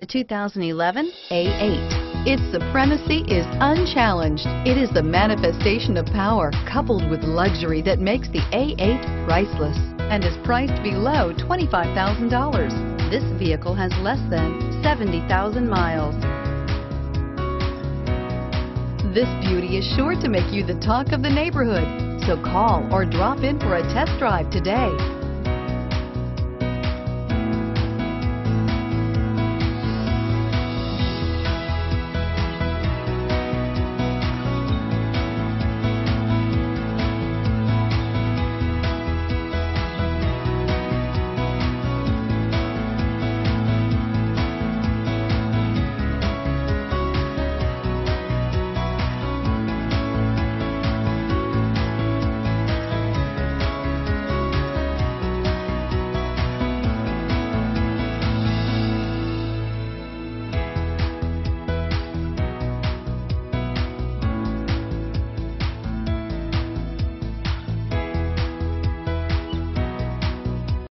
The 2011 A8. Its supremacy is unchallenged. It is the manifestation of power coupled with luxury that makes the A8 priceless and is priced below $25,000. This vehicle has less than 70,000 miles. This beauty is sure to make you the talk of the neighborhood. So call or drop in for a test drive today.